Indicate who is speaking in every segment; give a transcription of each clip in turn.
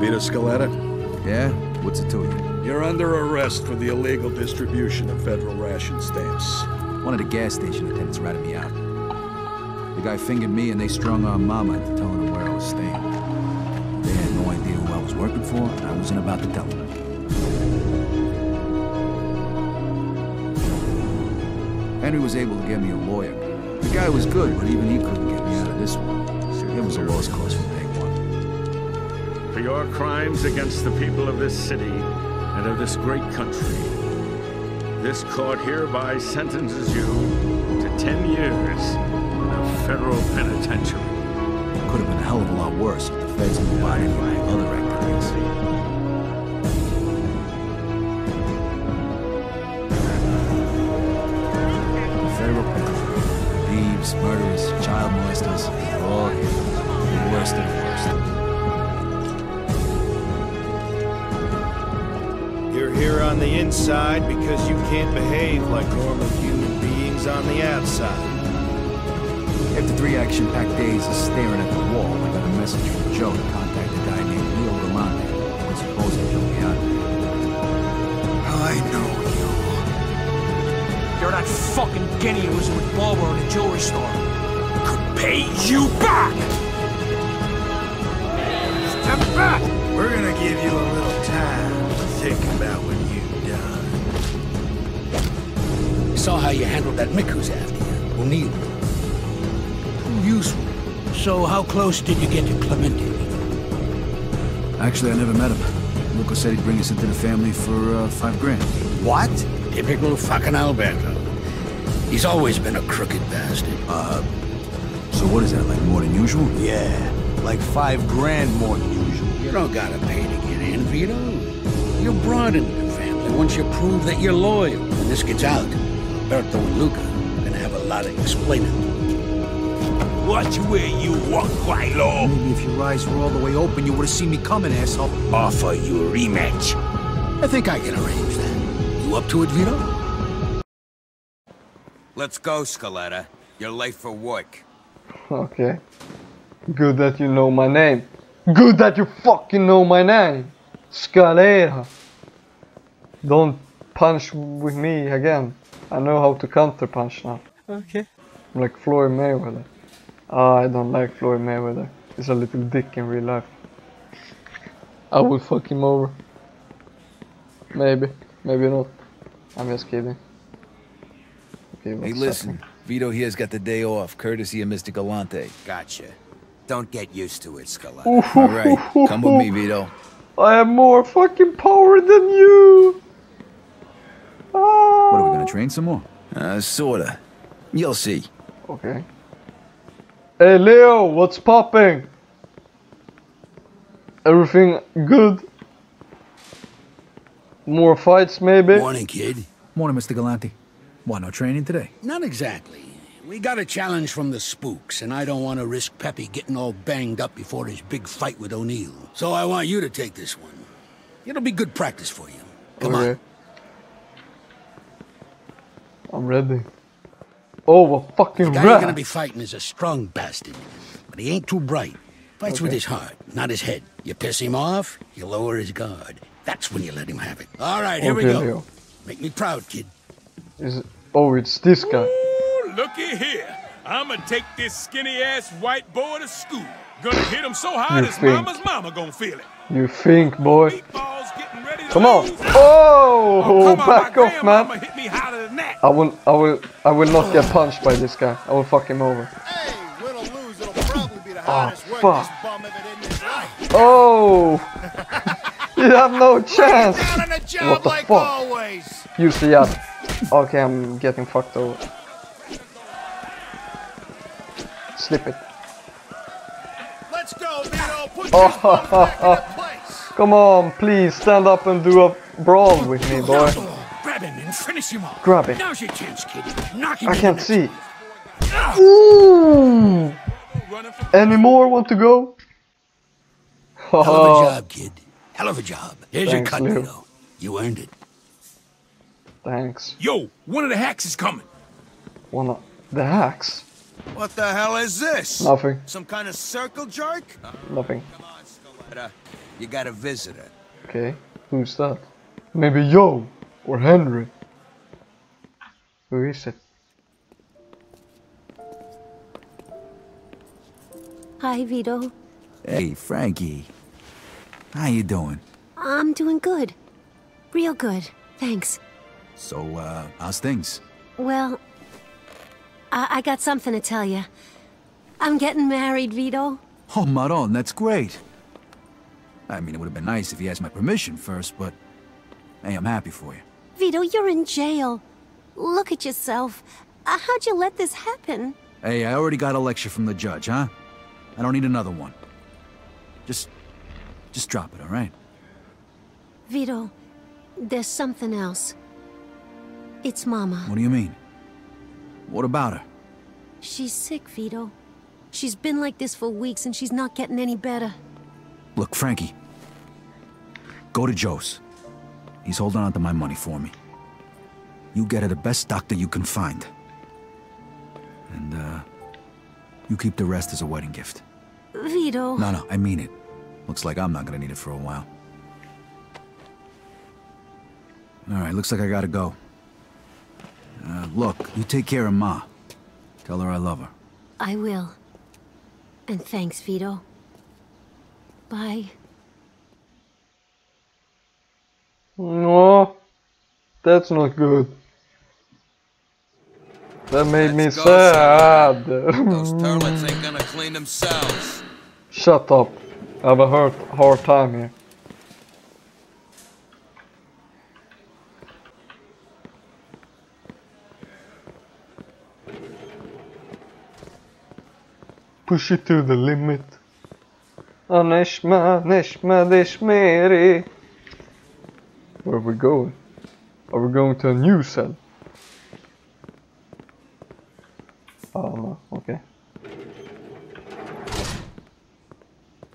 Speaker 1: Vito Scaletta,
Speaker 2: Yeah? What's it to you?
Speaker 1: you're under arrest for the illegal distribution of federal ration stamps.
Speaker 2: One of the gas station attendants ratted me out. The guy fingered me and they strung on Mama into telling him where I was staying. They had no idea who I was working for, and I wasn't about to tell them. Henry was able to get me a lawyer. The guy was good, but even he couldn't get me out of this one. It was a lost cause from day one.
Speaker 3: for your crimes against the people of this city and of this great country. This court hereby sentences you to 10 years in a federal penitentiary.
Speaker 2: Could have been a hell of a lot worse if the feds knew about any of my other activities. Murderers, child molesters, they're all here. The worst of the worst.
Speaker 4: You're here on the inside because you can't behave like normal human beings on the outside.
Speaker 2: After three action-packed days of staring at the wall, I got a message from Joe to contact
Speaker 5: You're that fucking guinea who was with Barbaro in the jewelry store. I could pay you back! Step back!
Speaker 4: We're gonna give you a little time to think about what you've done.
Speaker 6: Saw how you handled that Mick who's after you, O'Neill. Useful. So how close did you get to Clemente?
Speaker 2: Actually, I never met him. Luca said he'd bring us into the family for uh, five grand.
Speaker 6: What? Typical fucking Alberto. He's always been a crooked bastard.
Speaker 2: Uh, so what is that, like more than usual?
Speaker 4: Yeah, like five grand more than usual.
Speaker 6: You don't gotta pay to get in, Vito. You're brought into the family once you prove that you're loyal. When this gets out, Alberto and Luca are gonna have a lot of explaining.
Speaker 5: Watch where you walk, Quilo.
Speaker 2: Maybe if your eyes were all the way open, you would have seen me coming, asshole.
Speaker 5: Offer you a rematch.
Speaker 6: I think I can arrange that. You up to it, Vito?
Speaker 7: Let's go, Scaletta. You're late for work.
Speaker 8: Okay. Good that you know my name. Good that you fucking know my name. Scalera. Don't punch with me again. I know how to counter punch now.
Speaker 5: Okay.
Speaker 8: I'm like Floyd Mayweather. Ah, I don't like Floyd Mayweather. He's a little dick in real life. I will fuck him over. Maybe. Maybe not. I'm just kidding. Okay,
Speaker 9: Hey, listen.
Speaker 8: happening?
Speaker 9: Vito here's got the day off, courtesy of Mr. Galante.
Speaker 7: Gotcha. Don't get used to it, Scaletta.
Speaker 9: All right, come with me, Vito.
Speaker 8: I have more fucking power than you! Ah.
Speaker 2: What, are we gonna train some more?
Speaker 9: Uh, sorta. You'll see.
Speaker 8: Okay. Hey Leo, what's popping? Everything good? More fights maybe?
Speaker 6: Morning, kid.
Speaker 2: Morning, Mr. Galante. Why, no training today?
Speaker 6: Not exactly. We got a challenge from the spooks, and I don't want to risk Peppy getting all banged up before his big fight with O'Neill. So I want you to take this one. It'll be good practice for you. Come on.
Speaker 8: I'm ready. Oh, what fucking
Speaker 6: The guy you're gonna be fighting is a strong bastard, but he ain't too bright. Fights with his heart, not his head. You piss him off, you lower his guard. That's when you let him have it. All right, here we go.
Speaker 8: Leo.
Speaker 6: Make me proud, kid.
Speaker 8: Is it... Oh, it's this guy.
Speaker 3: Ooh, looky here. I'ma take this skinny ass white boy to school. Gonna hit him so hard
Speaker 8: You
Speaker 3: his
Speaker 8: think.
Speaker 3: mama's mama gonna feel it.
Speaker 8: You think, boy?
Speaker 3: Meatballs getting ready to
Speaker 8: Come on!
Speaker 3: lose.
Speaker 8: Oh,
Speaker 3: oh come
Speaker 8: back
Speaker 3: my
Speaker 8: off, man!
Speaker 3: hit me than that.
Speaker 8: I will, I will, I will not get punched by this guy. I will fuck him over.
Speaker 4: Hey, win or lose, it'll probably be the
Speaker 8: hardest
Speaker 4: hardest
Speaker 8: work
Speaker 4: work
Speaker 8: fuck.
Speaker 4: this bum ever did in his life.
Speaker 8: Oh! You have no chance!
Speaker 4: Down on the
Speaker 8: What the
Speaker 4: like
Speaker 8: fuck?
Speaker 4: always.
Speaker 8: Use the yacht. Okay, I'm getting fucked over. Slip it.
Speaker 4: Let's go, Vito. Put
Speaker 8: Oh,
Speaker 4: this motherfucker in place.
Speaker 8: Come on, please stand up and do a brawl with me, boy.
Speaker 6: Grab him and finish him off.
Speaker 8: Grab it.
Speaker 6: Now's your chance, kid. Knock him
Speaker 8: I can't see. Ah. Ooh! Any more want to go?
Speaker 6: Hell of a job, kid. Hell of a job. Here's
Speaker 8: Thanks,
Speaker 6: your cut,
Speaker 8: Leo.
Speaker 6: Vito. You earned it.
Speaker 8: Thanks.
Speaker 5: Yo, one of the hacks is coming.
Speaker 8: One of the hacks?
Speaker 7: What the hell is this?
Speaker 8: Nothing.
Speaker 7: Some kind of circle jerk?
Speaker 8: Nothing.
Speaker 7: Come on, Scaletta. You got a visitor.
Speaker 8: Okay. Who's that? Maybe yo or Henry. Who is it?
Speaker 10: Hi, Vito.
Speaker 2: Hey, Frankie. How you doing?
Speaker 10: I'm doing good. Real good, thanks.
Speaker 2: So, uh, how's things?
Speaker 10: Well, I, I got something to tell you. I'm getting married, Vito.
Speaker 2: Oh, Maron, that's great. I mean, it would have been nice if you asked my permission first, but... Hey, I'm happy for you.
Speaker 10: Vito, you're in jail. Look at yourself. Uh, how'd you let this happen?
Speaker 2: Hey, I already got a lecture from the judge, huh? I don't need another one. Just... just drop it, all right?
Speaker 10: Vito, there's something else. It's Mama.
Speaker 2: What do you mean? What about her?
Speaker 10: She's sick, Vito. She's been like this for weeks and she's not getting any better.
Speaker 2: Look, Frankie. Go to Joe's. He's holding on to my money for me. You get her the best doctor you can find. And, uh... You keep the rest as a wedding gift.
Speaker 10: Vito.
Speaker 2: No, no, I mean it. Looks like I'm not gonna need it for a while. Alright, looks like I gotta go. Uh, look, you take care of Ma. Tell her I love her.
Speaker 10: I will. And thanks, Vito. Bye.
Speaker 8: No, that's not good. That made me
Speaker 7: Let's go,
Speaker 8: sad.
Speaker 7: Those turlets ain't gonna clean themselves.
Speaker 8: Shut up. I have a hard, hard time here. Push it to the limit. Aneshma, Neshma, Deshmeri. Where are we going? Are we going to a new cell? Oh no, okay.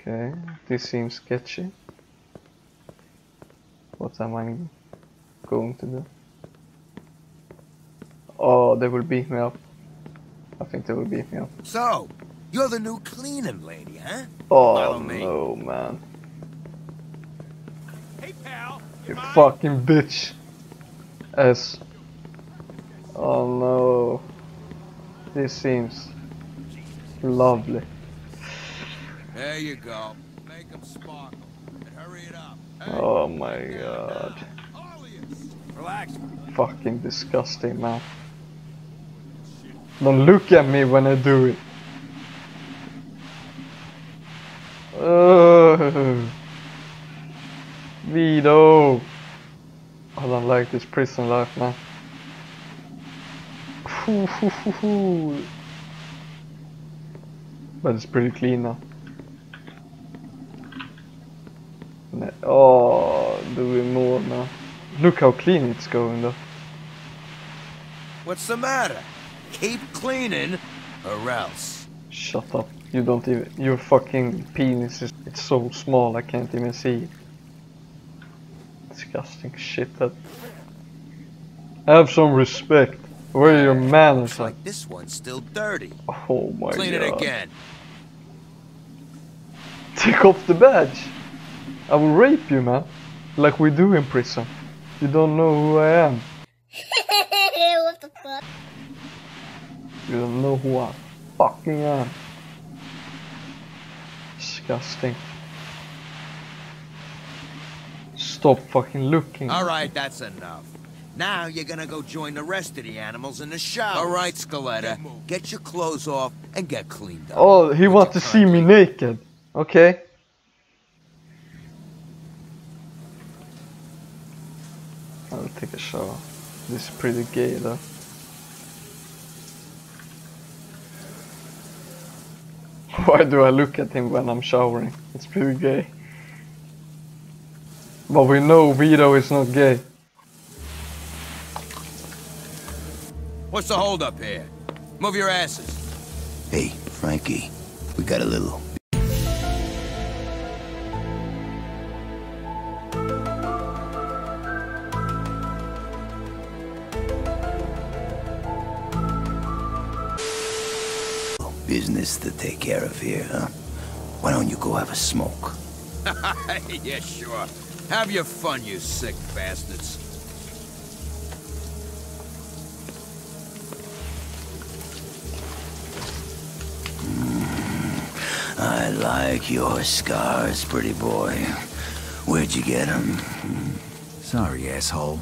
Speaker 8: Okay, this seems sketchy. What am I going to do? Oh, they will beat me up. I think they will beat me up.
Speaker 7: So, you're the new cleaning lady, huh?
Speaker 8: Oh no, man.
Speaker 5: Hey, pal.
Speaker 8: You fucking bitch. S. Oh no. This seems lovely.
Speaker 7: There you go. Make them sparkle. And hurry it up. Hey,
Speaker 8: Oh my god.
Speaker 7: all of you. Relax.
Speaker 8: Fucking disgusting, man. Don't look at me when I do it. Ugh. Vito. I don't like this prison life, man. But it's pretty clean now. Ne- Oh, doing more now. Look how clean it's going though.
Speaker 7: What's the matter? Keep cleaning, or else.
Speaker 8: Shut up. You don't even. Your fucking penis is. It's so small I can't even see it. Disgusting shit that. Have some respect. Where are your manners
Speaker 7: Looks like this one's still dirty.
Speaker 8: Oh my
Speaker 7: Clean
Speaker 8: god.
Speaker 7: it again.
Speaker 8: Take off the badge. I will rape you, man. Like we do in prison. You don't know who I am.
Speaker 11: what the fuck?
Speaker 8: You don't know who I fucking am. Disgusting. Stop fucking looking.
Speaker 7: Alright, that's enough. Now you're gonna go join the rest of the animals in the shower. Alright, Scaletta. Get your clothes off and get cleaned up.
Speaker 8: Oh, he wants to see me naked. Okay. Take a shower. This is pretty gay though. Why do I look at him when I'm showering? It's pretty gay. But we know Vito is not gay.
Speaker 7: What's the holdup here? Move your asses.
Speaker 9: Hey, Frankie, we got a little. Business to take care of here, huh? Why don't you go have a smoke?
Speaker 7: yeah, sure. Have your fun, you sick bastards.
Speaker 9: Mm, I like your scars, pretty boy. Where'd you get them?
Speaker 2: Sorry, asshole.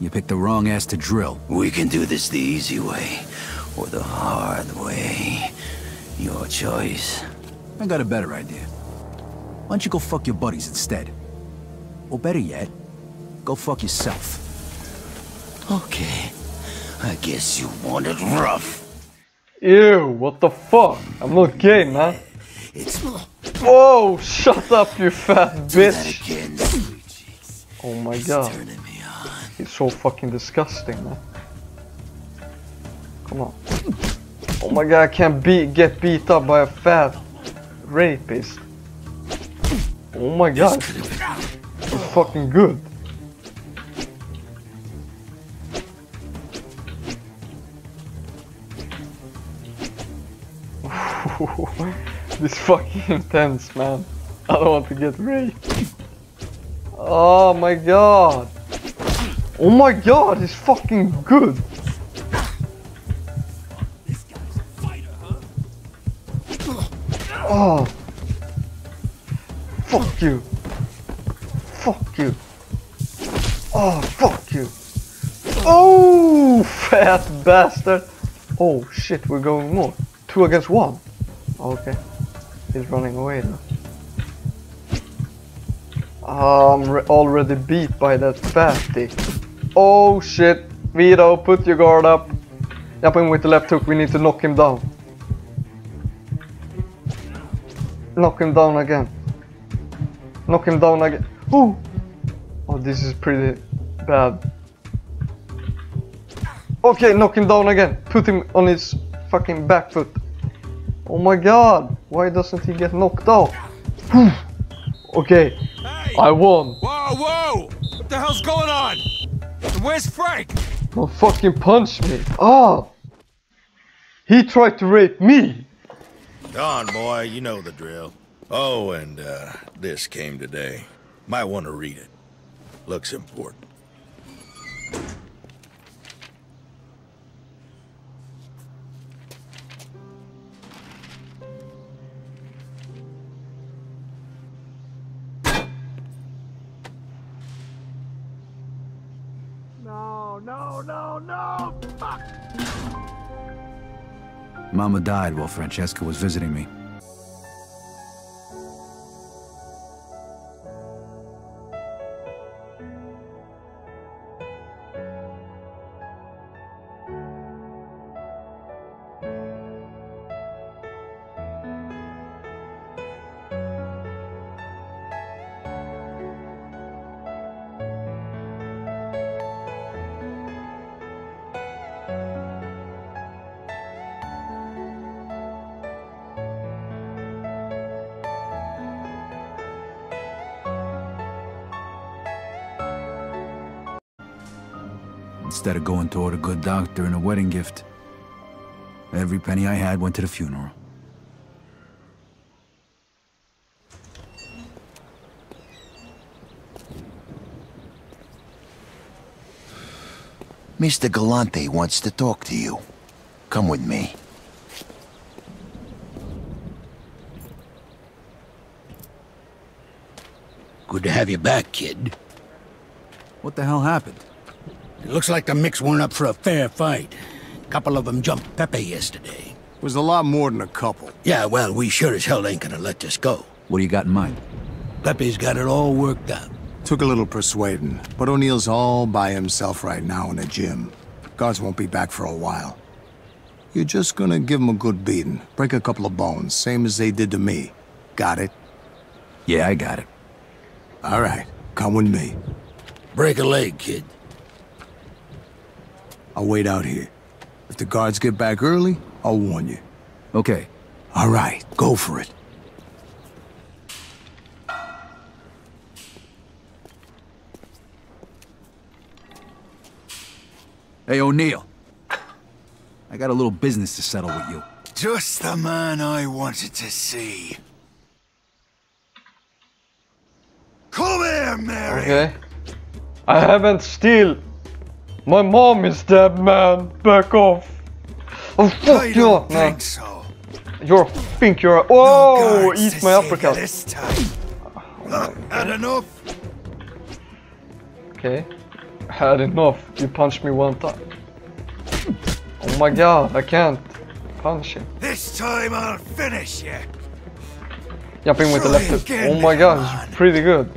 Speaker 2: You picked the wrong ass to drill.
Speaker 9: We can do this the easy way, or the hard way. Your choice.
Speaker 2: I got a better idea. Why don't you go fuck your buddies instead? Or better yet, go fuck yourself.
Speaker 9: Okay. I guess you want it rough.
Speaker 8: Ew, what the fuck? I'm not gay, man.
Speaker 9: It's more.
Speaker 8: Whoa, shut up, you fat bitch. Oh my god. It's so fucking disgusting, man. Come on. Oh my god, I can't be get beat up by a fat rapist. Oh my god. It's fucking good. this fucking intense, man. I don't want to get raped. Oh my god. Oh my god, it's fucking good. Oh. Fuck you. Fuck you. Oh, fuck you. Oh, fat bastard. Oh shit, we're going more. Two against one. Okay. He's running away now. I'm already beat by that fatty. Oh shit. Vito, put your guard up. Jump in with the left hook, we need to knock him down. Knock him down again. Knock him down again. Ooh! Oh, this is pretty bad. Okay, knock him down again. Put him on his fucking back foot. Oh my god, why doesn't he get knocked out? okay, I won.
Speaker 5: Whoa, whoa! What the hell's going on? Where's Frank?
Speaker 8: Don't fucking punch me. Oh! He tried to rape me.
Speaker 4: Don, boy, you know the drill. Oh, and uh, this came today. Might want to read it. Looks important.
Speaker 5: No, no, no, no! Fuck!
Speaker 2: Mama died while Francesca was visiting me. Instead of going toward a good doctor and a wedding gift, every penny I had went to the funeral.
Speaker 9: Mr. Galante wants to talk to you. Come with me.
Speaker 6: Good to have you back, kid.
Speaker 2: What the hell happened?
Speaker 6: It looks like the Micks weren't up for a fair fight. A couple of them jumped Pepe yesterday.
Speaker 12: It Was a lot more than a couple.
Speaker 6: Yeah, well, we sure as hell ain't gonna let this go.
Speaker 2: What do you got in mind?
Speaker 6: Pepe's got it all worked out.
Speaker 12: Took a little persuading, but O'Neill's all by himself right now in the gym. Guards won't be back for a while. You're just gonna give him a good beating. Break a couple of bones, same as they did to me. Got it?
Speaker 2: Yeah, I got it.
Speaker 12: All right, come with me.
Speaker 6: Break a leg, kid.
Speaker 12: I'll wait out here. If the guards get back early, I'll warn you.
Speaker 2: Okay.
Speaker 12: All right, go for it.
Speaker 2: Hey, O'Neill. I got a little business to settle with you.
Speaker 13: Just the man I wanted to see. Come here, Mary!
Speaker 8: Okay. I haven't still. My mom is dead, man. Back off. Oh, fuck you,
Speaker 13: don't
Speaker 8: man.
Speaker 13: so.
Speaker 8: You think you're. Oh,
Speaker 13: guards
Speaker 8: eat my uppercut.
Speaker 13: This time. Uh, had enough?
Speaker 8: Okay. Had enough. You punched me one time. Oh my god, I can't punch him.
Speaker 13: This time I'll finish you.
Speaker 8: Jumping with the left hook. Oh my god, it's pretty good.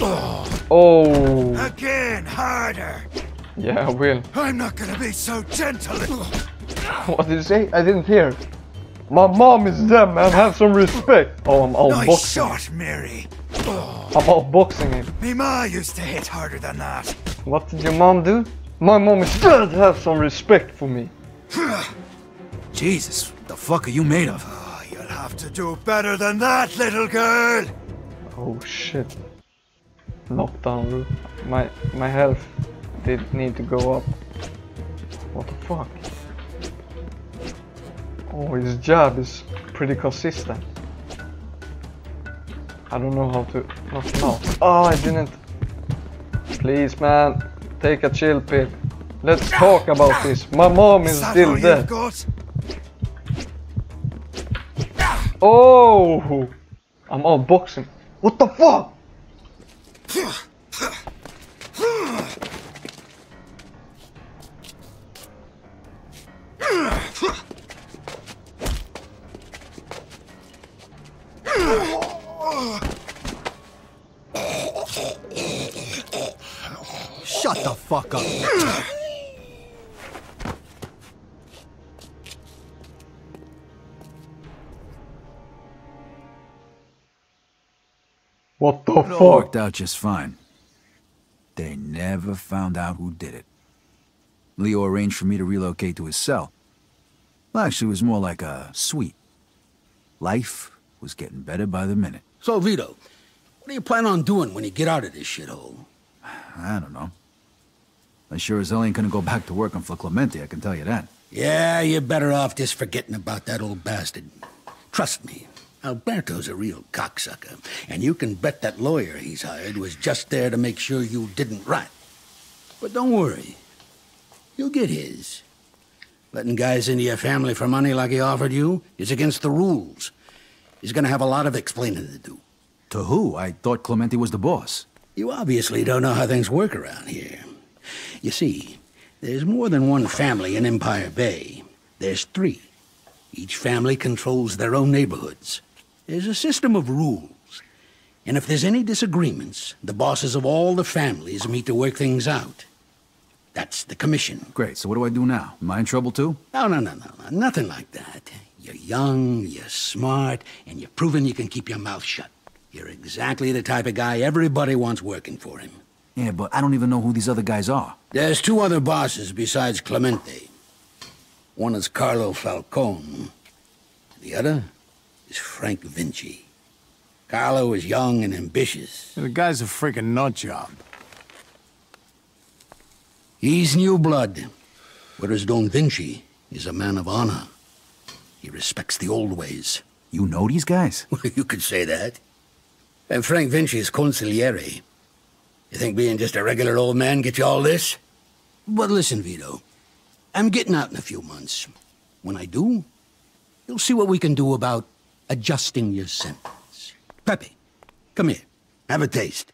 Speaker 8: Oh. Oh.
Speaker 13: Again, harder.
Speaker 8: Yeah, I will.
Speaker 13: I'm not gonna be so gentle.
Speaker 8: What did you say? I didn't hear. My mom is dead, man. Have some respect. Oh, I'm
Speaker 13: nice
Speaker 8: outboxing.
Speaker 13: shot, Mary.
Speaker 8: I'm outboxing him.
Speaker 13: Me ma used to hit harder than that.
Speaker 8: What did your mom do? My mom is dead. Have some respect for me.
Speaker 2: Jesus, what the fuck are you made of?
Speaker 13: Oh, you'll have to do better than that, little girl.
Speaker 8: Oh shit. Knockdown. My my health did need to go up. What the fuck? Oh, his jab is pretty consistent. I don't know how to knock him out. Oh, I didn't. Please, man, take a chill pill. Let's talk about this. My mom is
Speaker 13: Is
Speaker 8: still dead. Oh, I'm outboxing. What the fuck?
Speaker 2: Shut the fuck up.
Speaker 8: What the
Speaker 2: It all
Speaker 8: fuck?
Speaker 2: worked out just fine. They never found out who did it. Leo arranged for me to relocate to his cell. Well, actually, it was more like a suite. Life was getting better by the minute.
Speaker 6: So, Vito, what do you plan on doing when you get out of this shithole?
Speaker 2: I don't know. I sure as hell ain't gonna go back to working for Clemente, I can tell you that.
Speaker 6: Yeah, you're better off just forgetting about that old bastard. Trust me, Alberto's a real cocksucker, and you can bet that lawyer he's hired was just there to make sure you didn't rat. But don't worry, you'll get his. Letting guys into your family for money like he offered you is against the rules. He's gonna have a lot of explaining to do.
Speaker 2: To who? I thought Clemente was the boss.
Speaker 6: You obviously don't know how things work around here. You see, there's more than one family in Empire Bay. There's three. Each family controls their own neighborhoods. There's a system of rules. And if there's any disagreements, the bosses of all the families meet to work things out. That's the commission.
Speaker 2: Great, so what do I do now? Am I in trouble too?
Speaker 6: No, no, no, no, no, nothing like that. You're young, you're smart, and you've proven you can keep your mouth shut. You're exactly the type of guy everybody wants working for him.
Speaker 2: Yeah, but I don't even know who these other guys are.
Speaker 6: There's two other bosses besides Clemente. One is Carlo Falcone. The other is Frank Vinci. Carlo is young and ambitious.
Speaker 12: The guy's a freaking nut job.
Speaker 6: He's new blood, whereas Don Vinci is a man of honor. He respects the old ways.
Speaker 2: You know these guys?
Speaker 6: you could say that. And Frank Vinci is consigliere. You think being just a regular old man gets you all this? But listen, Vito. I'm getting out in a few months. When I do, you'll see what we can do about adjusting your sentence. Pepe, come here. Have a taste.